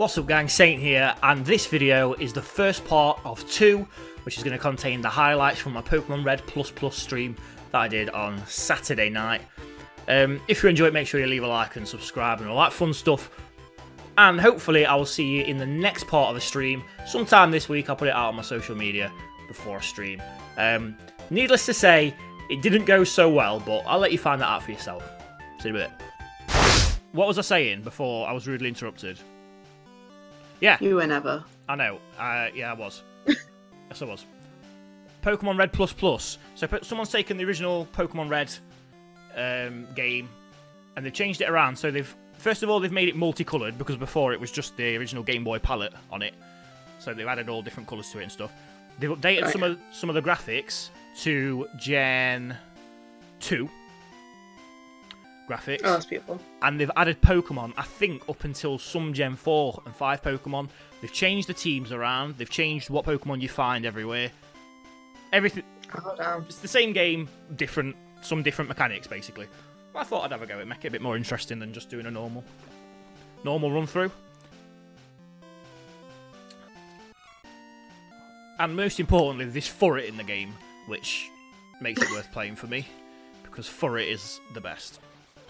What's up gang, Saint here, and this video is the first part of two, which is going to contain the highlights from my Pokemon Red Plus Plus stream that I did on Saturday night. Um, if you enjoy it, make sure you leave a like and subscribe and all that fun stuff. And hopefully I will see you in the next part of the stream. Sometime this week I'll put it out on my social media before I stream. Um, needless to say, it didn't go so well, but I'll let you find that out for yourself. See you in a bit. What was I saying before I was rudely interrupted? Yeah. You were never. I know. Uh, yeah, I was. yes, I was. Pokemon Red Plus Plus. So someone's taken the original Pokemon Red um, game and they've changed it around. So they've first of all they've made it multicolored because before it was just the original Game Boy palette on it. So they've added all different colours to it and stuff. They've updated Right. some of some of the graphics to Gen two graphics Oh, that's beautiful. and they've added Pokemon, I think, up until some Gen 4 and 5 Pokemon. They've changed the teams around, they've changed what Pokemon you find everywhere. Everything. Oh, damn. It's the same game, different, some different mechanics, basically. I thought I'd have a go at make it a bit more interesting than just doing a normal, normal run through. And most importantly, there's Furret in the game, which makes it worth playing for me, because Furret is the best.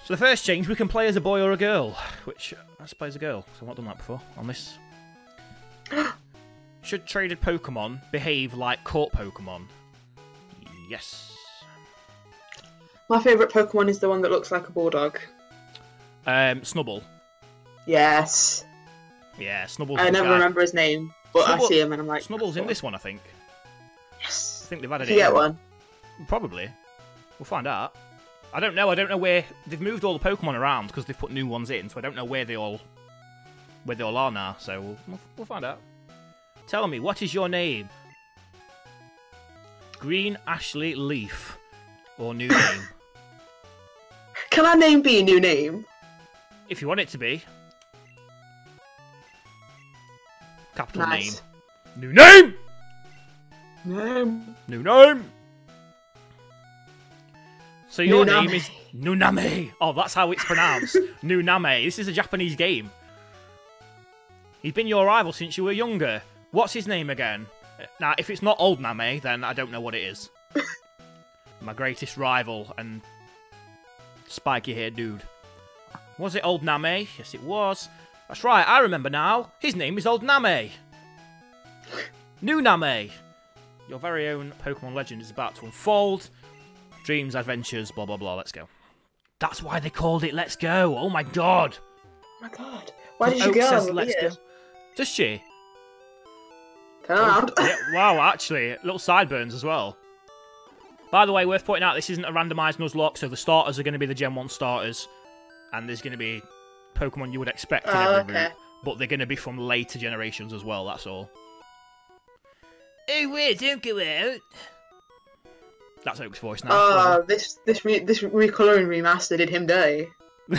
So the first change, we can play as a boy or a girl, which let's play as a girl, so I've not done that before on this. Should traded Pokemon behave like caught Pokemon? Yes. My favourite Pokemon is the one that looks like a bulldog. Um, Snubbull. Yes. Yeah, Snubbull's I never guy. remember his name, but Snubbull- I see him and I'm like, Snubbull's in "Oh, this one, I think. Yes. I think they've added If it you get in. one. Probably. We'll find out. I don't know. I don't know where they've moved all the Pokemon around because they've put new ones in, so I don't know where they all where they all are now. So we'll, we'll, find out. Tell me, what is your name? Green Ashley Leaf, or new name, Can our name be a new name? if you want it to be. Capital Nice. name. New name. Name. New name. So your Nuname. name is Nuname. Oh, that's how it's pronounced. Nuname. This is a Japanese game. He's been your rival since you were younger. What's his name again? Now, if it's not Old Name, then I don't know what it is. My greatest rival and spiky haired dude. Was it Old Name? Yes, it was. That's right, I remember now. His name is Old Name. New Name. Your very own Pokemon legend is about to unfold. Dreams, adventures, blah blah blah. Let's go. That's why they called it Let's Go. Oh my god. Oh my god. Why did Oak you go? says Let's Weird. Go. Does she? Turn oh, around. Yeah, wow, actually, little sideburns as well. By the way, worth pointing out, this isn't a randomised Nuzlocke, so the starters are going to be the Gen 1 starters, and there's going to be Pokemon you would expect in Oh, every okay. route, but they're going to be from later generations as well, that's all. Oh, wait, don't go out. That's Oak's voice now. Oh, this this re- this recoloring remaster did him dirty.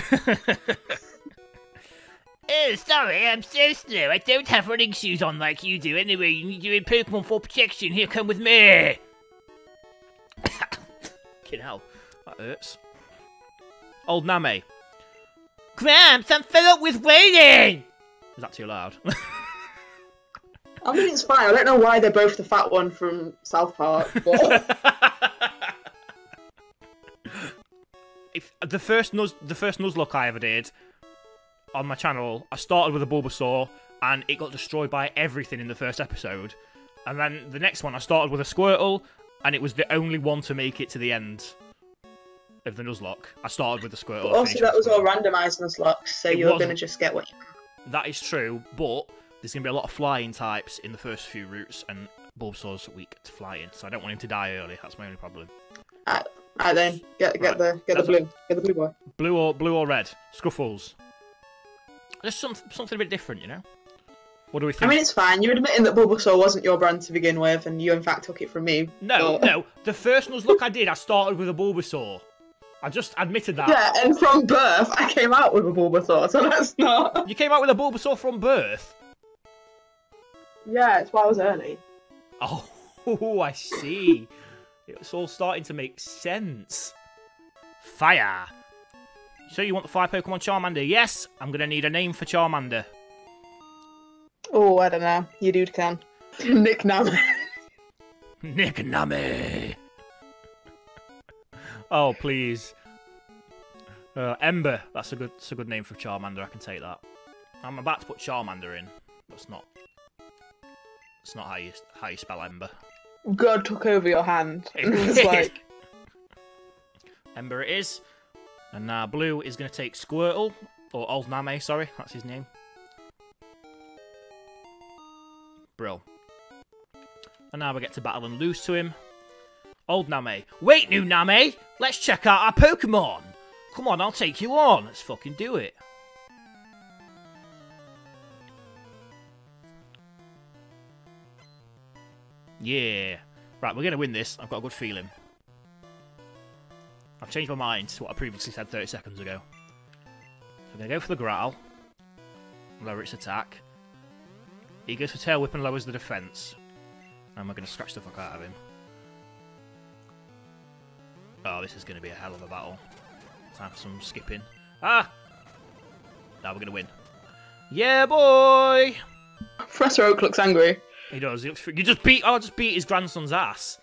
Oh, sorry, I'm so slow. I don't have running shoes on like you do. Anyway, you need in Pokemon for protection. Here, come with me. Fucking hell, that hurts. Old Name. Gramps, I'm fed up with waiting. Is that too loud? I mean, it's fine. I don't know why they're both the fat one from South Park, but the first Nuz, the first Nuzlocke I ever did on my channel, I started with a Bulbasaur and it got destroyed by everything in the first episode. And then the next one, I started with a Squirtle and it was the only one to make it to the end of the Nuzlocke. I started with the Squirtle. and also that was all randomised Nuzlocke, so It you're gonna just get what you. That is true, but there's going to be a lot of flying types in the first few routes, and Bulbasaur's weak to flying, so I don't want him to die early. That's my only problem. Uh, Alright then, get get Right. the get the um, blue, get the blue boy. Blue or blue or red? Scruffles. Just some, something a bit different, you know. What do we think? I mean, it's fine. You're admitting that Bulbasaur wasn't your brand to begin with, and you in fact took it from me. No, but- no. The first Nuzlocke look I did, I started with a Bulbasaur. I just admitted that. Yeah, and from birth, I came out with a Bulbasaur, so that's not. You came out with a Bulbasaur from birth. Yeah, it's why I was early. Oh, I see. It's all starting to make sense. Fire. So you want the fire Pokemon Charmander? Yes, I'm gonna need a name for Charmander. Oh, I don't know. You dude can. Nick Nam. Nick Nami. Oh please. Uh, Ember. That's a good. That's a good name for Charmander. I can take that. I'm about to put Charmander in. It's not. It's not how you how you spell Ember. God took over your hand. Like, Ember it is. And now Blue is going to take Squirtle, or Old Name, sorry, that's his name. Brill. And now we get to battle and lose to him. Old Name. Wait, new Name! Let's check out our Pokemon! Come on, I'll take you on. Let's fucking do it. Yeah. Right, we're going to win this. I've got a good feeling. I've changed my mind to what I previously said 30 seconds ago. I'm going to go for the growl. Lower its attack. He goes for Tail Whip and lowers the defense. And we're going to scratch the fuck out of him. Oh, this is going to be a hell of a battle. Time for some skipping. Ah! Now we're going to win. Yeah, boy! Professor Oak looks angry. He does. He looks. You just beat. Oh, just beat his grandson's ass.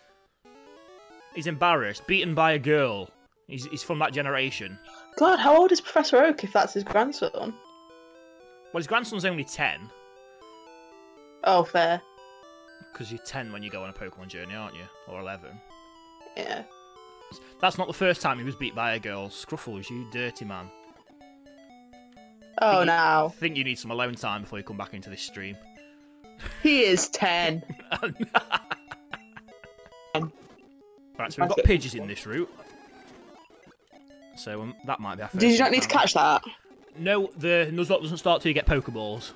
He's embarrassed. Beaten by a girl. He's, he's from that generation. God, how old is Professor Oak if that's his grandson? Well, his grandson's only 10. Oh, fair. Because you're 10 when you go on a Pokemon journey, aren't you? Or 11. Yeah. That's not the first time he was beat by a girl. Scruffles, you dirty man. Oh, now. I think you need some alone time before you come back into this stream. He is 10. Right, so we've got Pidgeys in this route. So um, that might be our first Did you not need to catch that? No, the Nuzlocke doesn't start till you get Pokeballs.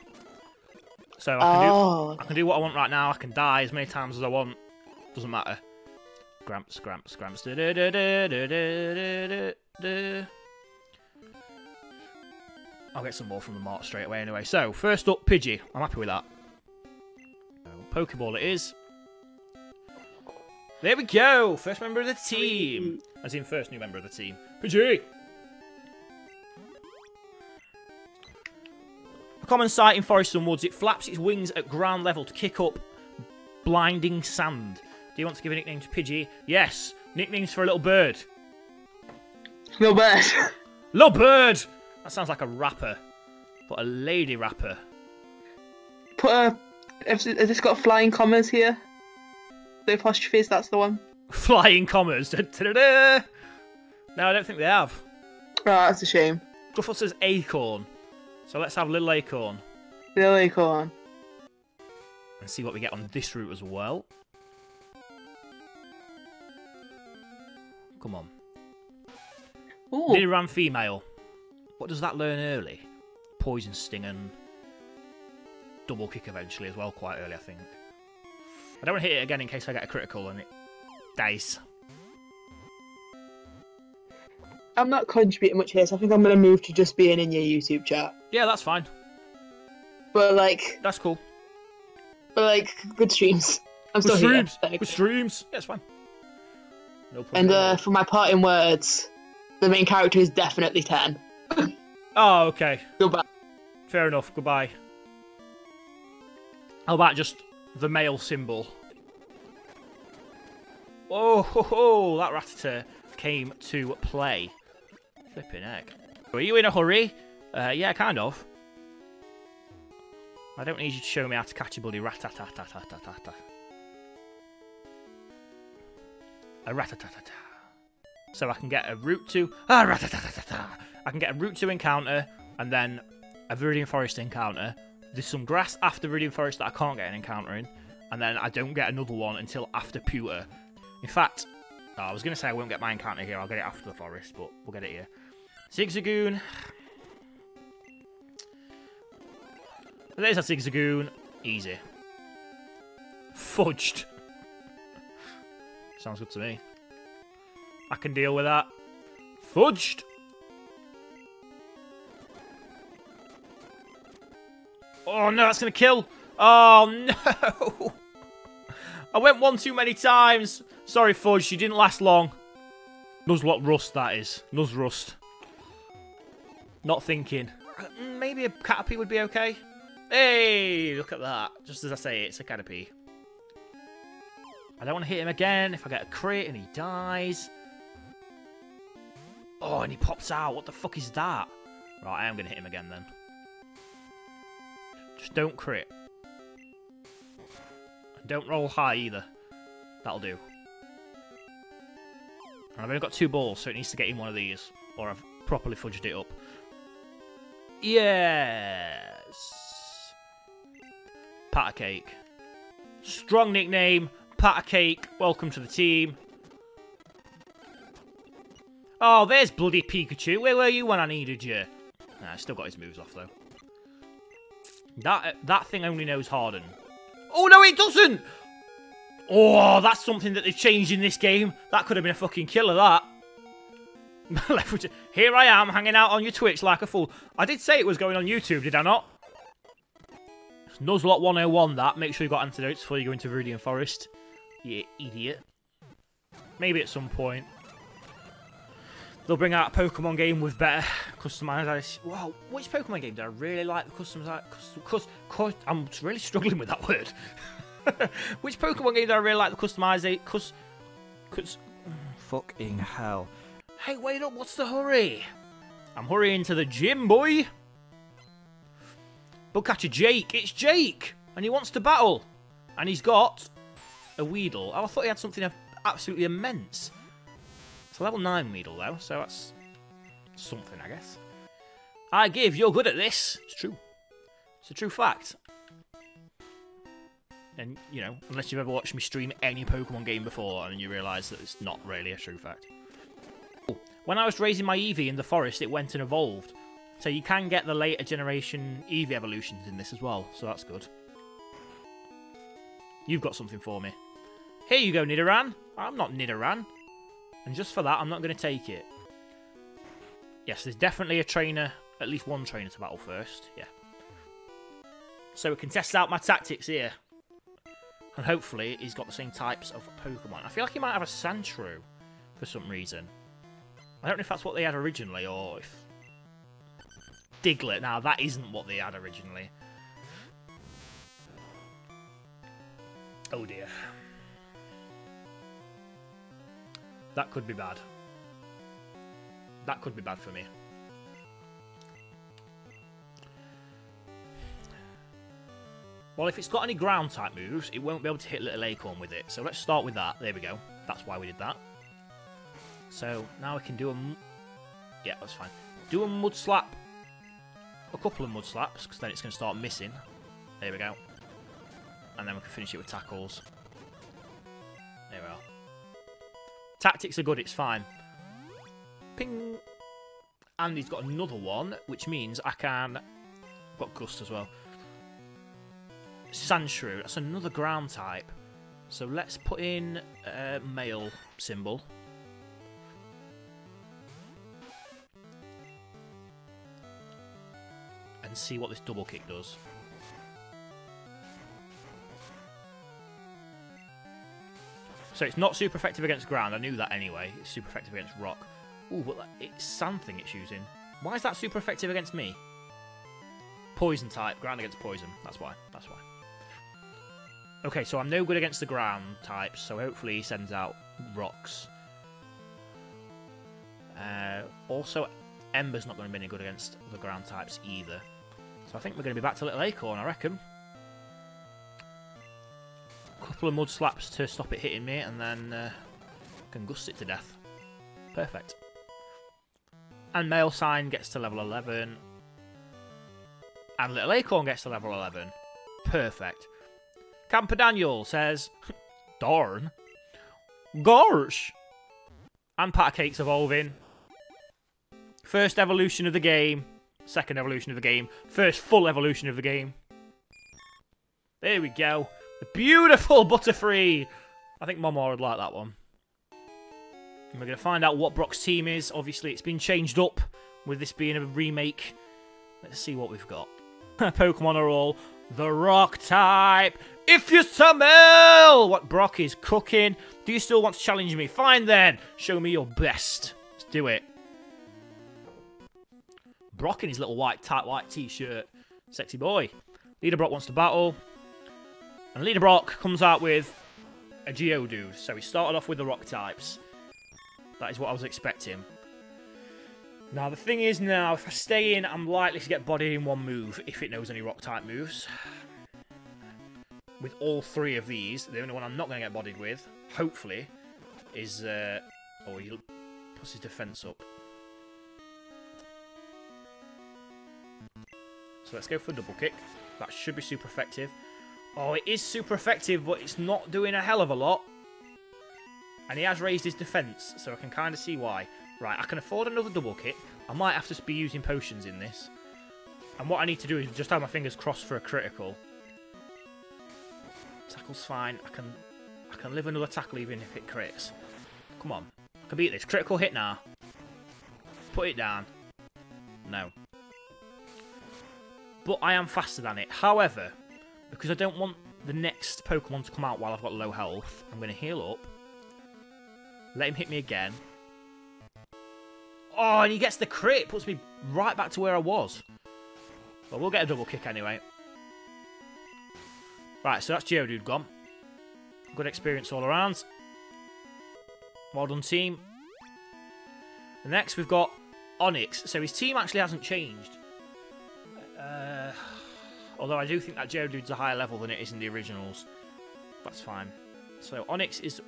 So I can, do, Oh. I can do what I want right now. I can die as many times as I want. Doesn't matter. Gramps, Gramps, Gramps. Da, da, da, da, da, da, da, da. I'll get some more from the mark straight away anyway. So, first up, Pidgey. I'm happy with that. So, Pokeball it is. There we go! First member of the team! As in, first new member of the team. Pidgey! A common sight in forests and woods, it flaps its wings at ground level to kick up blinding sand. Do you want to give a nickname to Pidgey? Yes. Nicknames for a little bird. Little bird. Little bird! That sounds like a rapper. But a lady rapper. Put a. Has this got flying commas here? The apostrophes, that's the one. Flying commas. Da-da-da-da. No, I don't think they have. Oh, that's a shame. Gruffle says acorn. So let's have little acorn. Little acorn. And see what we get on this route as well. Come on. Ooh. Nidoran female. What does that learn early? Poison sting and double kick eventually as well, quite early, I think. I don't want to hit it again in case I get a critical and it dies. I'm not contributing much here, so I think I'm going to move to just being in your YouTube chat. Yeah, that's fine. But like, That's cool. but like, good streams. I'm Good still here. streams. thanks. Good streams. Yeah, it's fine. No problem. And uh, for my parting words, the main character is definitely 10. Oh, okay. Goodbye. Fair enough. Goodbye. How about just the male symbol? Oh, ho, ho, that Rattata came to play. Flipping heck. Are you in a hurry? Uh, yeah, kind of. I don't need you to show me how to catch a bloody ratatatatata. A ratatatata. So I can get a route to ah ratatatata. I can get a route to encounter and then a Viridian Forest encounter. There's some grass after Viridian Forest that I can't get an encounter in, and then I don't get another one until after Pewter. In fact, oh, I was going to say I won't get my encounter here, I'll get it after the forest, but we'll get it here. Zigzagoon. There's a Zigzagoon. Easy. Fudged. Sounds good to me. I can deal with that. Fudged. Oh no, that's gonna kill. Oh no. I went one too many times. Sorry, Fudge, you didn't last long. Nuzlocke Rust, that is. Nuz Rust. Not thinking. Maybe a Caterpie would be okay. Hey, look at that. Just as I say, it's a Caterpie. I don't want to hit him again. If I get a crit and he dies. Oh, and he pops out. What the fuck is that? Right, I am going to hit him again then. Just don't crit. And don't roll high either. That'll do. And I've only got two balls, so it needs to get in one of these. Or I've properly fudged it up. Yes! Pat Cake. Strong nickname. Pat Cake. Welcome to the team. Oh, there's bloody Pikachu. Where were you when I needed you? Nah, still got his moves off, though. That, uh, that thing only knows Harden. Oh, no, it doesn't! Oh, that's something that they've changed in this game. That could have been a fucking killer, that. Here I am, hanging out on your Twitch like a fool. I did say it was going on YouTube, did I not? Nuzlocke 101, that. Make sure you got antidotes before you go into Viridian Forest. You idiot. Maybe at some point. They'll bring out a Pokemon game with better customization. Wow, which Pokemon game did I really like the customization? Cus, cus, I'm really struggling with that word. which Pokemon game did I really like the customization? Cus, cus, fucking hell. Hey, wait up, what's the hurry? I'm hurrying to the gym, boy. Bugcatcher Jake, it's Jake! And he wants to battle. And he's got a Weedle. Oh, I thought he had something absolutely immense. It's a level 9 Weedle, though, so that's something, I guess. I give, you're good at this. It's true. It's a true fact. And, you know, unless you've ever watched me stream any Pokemon game before and you realise that it's not really a true fact. Oh, when I was raising my Eevee in the forest, it went and evolved. So you can get the later generation Eevee evolutions in this as well, so that's good. You've got something for me. Here you go, Nidoran. I'm not Nidoran. And just for that, I'm not going to take it. Yes, there's definitely a trainer, at least one trainer to battle first. Yeah. So we can test out my tactics here. And hopefully he's got the same types of Pokemon. I feel like he might have a Sandshrew for some reason. I don't know if that's what they had originally or if... Diglett. Now, that isn't what they had originally. Oh dear. That could be bad. That could be bad for me. Well, if it's got any ground type moves, it won't be able to hit Little Acorn with it. So let's start with that. There we go. That's why we did that. So now we can do a... Yeah, that's fine. Do a mud slap. A couple of mud slaps, because then it's going to start missing. There we go. And then we can finish it with tackles. Tactics are good, it's fine. Ping! And he's got another one, which means I can... Got Gust as well. Sandshrew, that's another ground type. So let's put in a male symbol. And see what this double kick does. So it's not super effective against ground. I knew that anyway. It's super effective against rock. Ooh, but it's something it's using. Why is that super effective against me? Poison type. Ground against poison. That's why. That's why. Okay, so I'm no good against the ground types, so hopefully he sends out rocks. Uh, also, Ember's not going to be any good against the ground types either. So I think we're going to be back to Little Acorn, I reckon couple of mud slaps to stop it hitting me, and then uh, can gust it to death. Perfect. And Male Sign gets to level 11. And Little Acorn gets to level 11. Perfect. Camper Daniel says, Darn. Gosh. And Pat Cake's evolving. First evolution of the game. Second evolution of the game. First full evolution of the game. There we go. The beautiful Butterfree! I think Momo would like that one. And we're going to find out what Brock's team is. Obviously, it's been changed up with this being a remake. Let's see what we've got. Pokemon are all the rock type. If you smell what Brock is cooking, do you still want to challenge me? Fine then. Show me your best. Let's do it. Brock in his little white tight white t-shirt. Sexy boy. Leader Brock wants to battle. And Leader Brock comes out with a Geodude. So he started off with the rock types. That is what I was expecting. Now, the thing is now, if I stay in, I'm likely to get bodied in one move if it knows any rock type moves. With all three of these, the only one I'm not going to get bodied with, hopefully, is... Uh, oh, he puts his defense up. So let's go for a double kick. That should be super effective. Oh, it is super effective, but it's not doing a hell of a lot. And he has raised his defense, so I can kind of see why. Right, I can afford another double kick. I might have to be using potions in this. And what I need to do is just have my fingers crossed for a critical. Tackle's fine. I can I can live another tackle even if it crits. Come on. I can beat this. Critical hit now. Put it down. No but I am faster than it. However, because I don't want the next Pokemon to come out while I've got low health, I'm going to heal up. Let him hit me again. Oh, and he gets the crit. Puts me right back to where I was. But we'll get a double kick anyway. Right, so that's Geodude gone. Good experience all around. Well done, team. next, we've got Onix. So his team actually hasn't changed. Although I do think that Geodude's a higher level than it is in the originals. That's fine. So Onix is...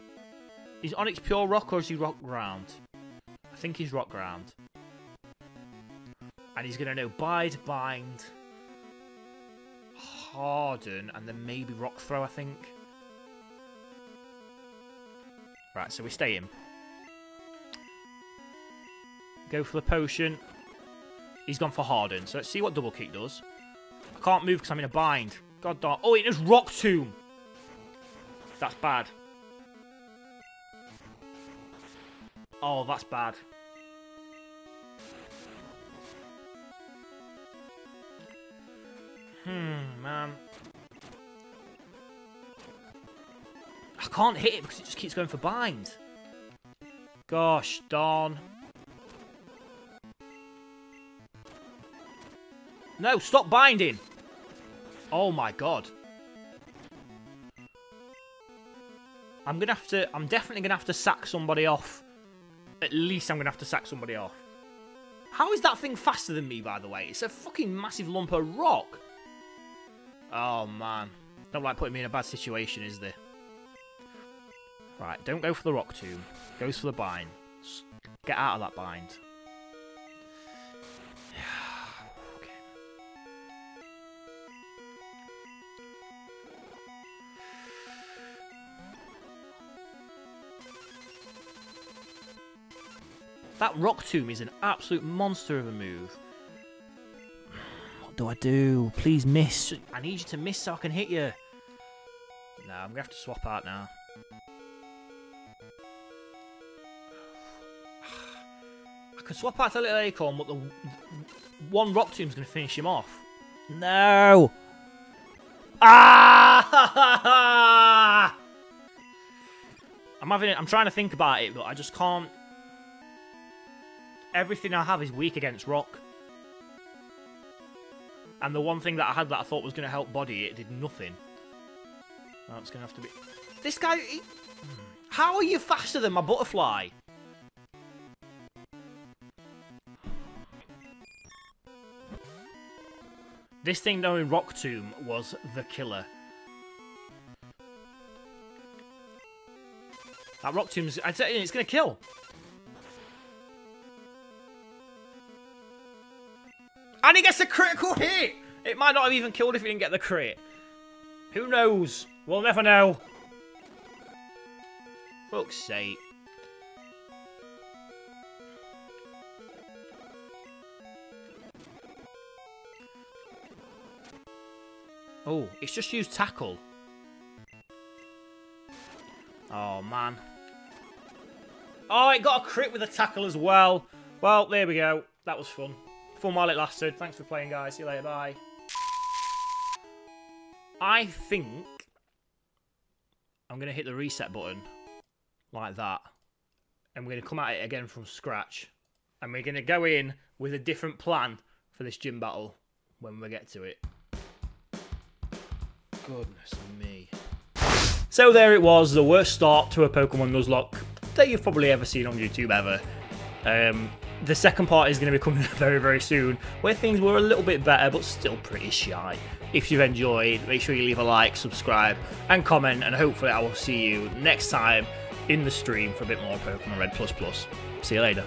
Is Onix pure rock or is he rock ground? I think he's rock ground. And he's going to know Bide, Bind, Harden, and then maybe Rock Throw, I think. Right, so we stay in. Go for the potion. He's gone for Harden. So let's see what Double Kick does can't move because I'm in a bind. God darn. Oh, it is Rock Tomb. That's bad. Oh, that's bad. Hmm, man. I can't hit it because it just keeps going for bind. Gosh darn. No, stop binding. Oh my god. I'm gonna have to, I'm definitely gonna have to sack somebody off. At least I'm gonna have to sack somebody off. How is that thing faster than me, by the way? It's a fucking massive lump of rock. Oh, man. Don't like putting me in a bad situation, is there? Right, don't go for the rock tomb. Goes for the bind. Get out of that bind. That Rock Tomb is an absolute monster of a move. What do I do? Please miss. I need you to miss so I can hit you. No, I'm going to have to swap out now. I could swap out a little acorn, but the one rock tomb's going to finish him off. No! Ah! I'm having it. I'm trying to think about it, but I just can't everything I have is weak against rock. And the one thing that I had that I thought was going to help body, it did nothing. That's going to have to be... This guy... He... How are you faster than my butterfly? This thing knowing Rock Tomb was the killer. That Rock Tomb's... I tell you, it's going to kill. And he gets a critical hit! It might not have even killed if he didn't get the crit. Who knows? We'll never know. Fuck's sake. Oh, it's just used tackle. Oh, man. Oh, it got a crit with a tackle as well. Well, there we go. That was fun. Fun while it lasted. Thanks for playing, guys. See you later. Bye. I think I'm going to hit the reset button like that. And we're going to come at it again from scratch. And we're going to go in with a different plan for this gym battle when we get to it. Goodness me. So there it was, the worst start to a Pokemon Nuzlocke that you've probably ever seen on YouTube ever. Um, the second part is going to be coming very, very soon, where things were a little bit better, but still pretty shy. If you've enjoyed, make sure you leave a like, subscribe, and comment, and hopefully I will see you next time in the stream for a bit more Pokemon Red Plus Plus. See you later.